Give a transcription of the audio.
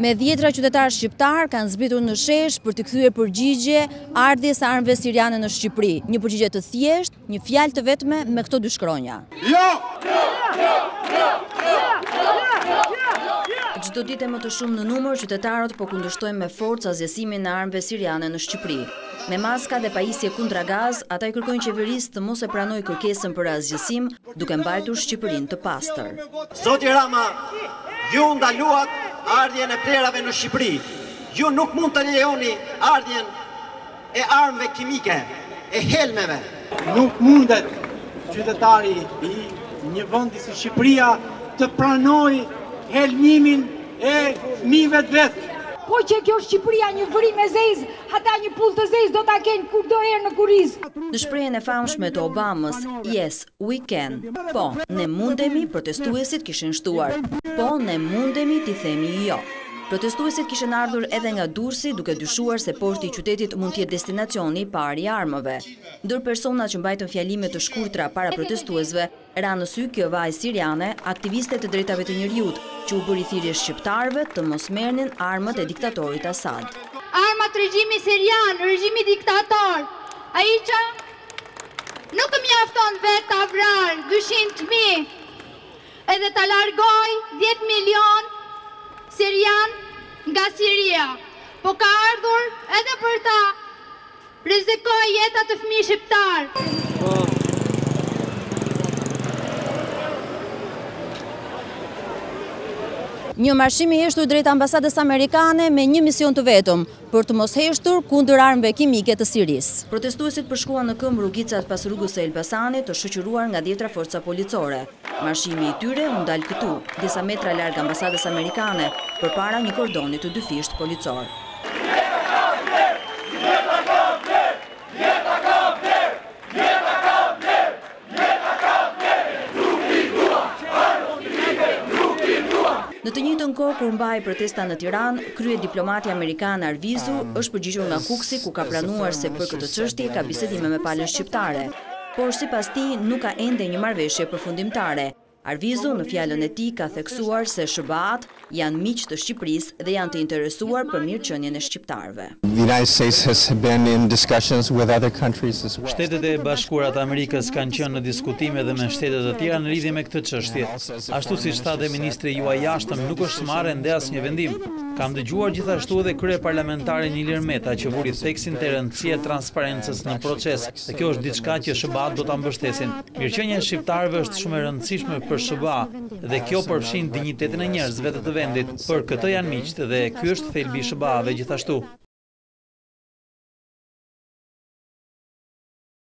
Me dhjetra qytetarë shqiptarë kanë zbritur në shesh për t'i kthyer përgjigje ardhjes së armëve siriane në Shqipëri. Një përgjigje të thjeshtë, një fjalë të vetme me këto dy shkronja. Jo! Çdo ditë e më të shumë në numër, qytetarët po kundërshtojnë me forcë asgjësimin e armëve siriane në Shqipëri. Me maska dhe pajisje kundragaz, ata i kërkojnë qeverisë të mos e pranojë kërkesën për asgjësim, duke mbajtur Shqipërinë të pastër. Zoti Rama, ju ndaluat ardhjen e plehrave në Shqipëri. Ju nuk mund të lejoni ardhjen e armëve kimike, e helmeve. Nuk mundet qytetari i një vendi si Shqipëria të pranojë helmimin e fëmijëve të vet. Po qe kjo Shqipëria një vrimë e zezë Ata një pullë të zezë do ta kenë kurdoherë në kurriz. Në shprehjen e famshme të Obamës, Yes, we can, Po, ne mundemi, protestuesit kishin shtuar, Po, ne mundemi t'i themi jo. Protestuesit kishin ardhur edhe nga Durrësi duke dyshuar se porti i qytetit mund të jetë destinacioni i parë i armëve. Ndër personat që mbajtën fjalime të shkurtra para protestuesve, Ra në sy kjo vajzë siriane, aktiviste e të drejtave të njeriut, që u bëri thirrje shqiptarëve të mos merrnin armët e diktatorit Asad. Armat regjimi sirian, regjimi diktator, ai që nuk mjafton vetë ta vrarë dyqind mijë edhe ta largojë dhjetë milionë sirianë nga Siria, po ka ardhur edhe për ta Rrezikojë jeta të fëmijë shqiptar. Një marshim i heshtur drejt ambasadës amerikane me një mision të vetëm, për të mos heshtur kundër armëve kimike të Sirisë. Protestuesit përshkuan në këmbë rrugicat pas rrugës së Elbasanit, të shoqëruar nga dhjetra forca policore. Marshimi i tyre u ndal këtu, disa metra larg ambasadës amerikane, përpara një kordoni të dyfishtë policor. Në të njëjtën kohë kur mbahej protesta në Tiranë, kryediplomati amerikan Arvizu është përgjigjur nga Kukësi ku ka pranuar se për këtë çështje ka bisedime me palën shqiptare. Por sipas tij, nuk ka ende një marrëveshje përfundimtare. Arvizu në fjalën e tij ka theksuar se SHBA-të janë miq të Shqipërisë dhe janë të interesuar për mirëqenien e shqiptarëve. Shtetet e Bashkuara të Amerikës kanë qenë në diskutim edhe me shtete të tjera në lidhje me këtë çështje. Ashtu siç tha dhe ministri juaj i Jashtëm, nuk është marrë ende asnjë vendim. Kam dëgjuar gjithashtu edhe kryeparlamentarin Ilir Meta që vuri theksin te rëndësia e transparencës në proces. Dhe kjo është diçka që SHBA-të do ta mbështesin. Mirëqenia e shqiptarëve është shumë e rëndësishme për SHBA dhe kjo përfshin dinjitetin e njerëzve dhe të vendit. Për këtë janë miqtë dhe ky është thelbi i SHBA-ve gjithashtu.